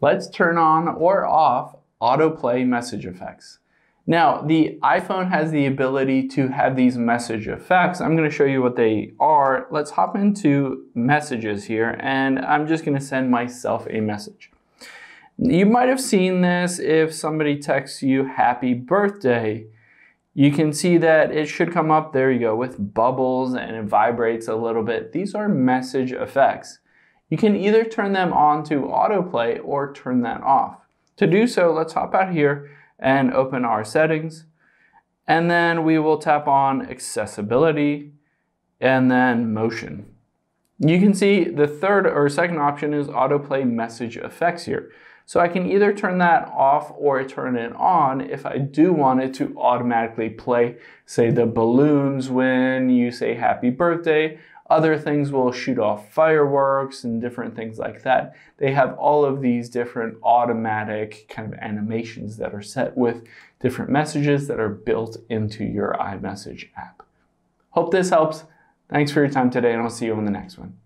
Let's turn on or off autoplay message effects. Now, the iPhone has the ability to have these message effects. I'm gonna show you what they are. Let's hop into messages here, and I'm just gonna send myself a message. You might have seen this if somebody texts you happy birthday. You can see that it should come up, there you go, with bubbles and it vibrates a little bit. These are message effects. You can either turn them on to autoplay or turn that off. To do so, let's hop out here and open our settings. And then we will tap on accessibility and then motion. You can see the third or second option is autoplay message effects here. So I can either turn that off or turn it on if I do want it to automatically play, say the balloons when you say happy birthday, other things will shoot off fireworks and different things like that. They have all of these different automatic kind of animations that are set with different messages that are built into your iMessage app. Hope this helps. Thanks for your time today, and I'll see you on the next one.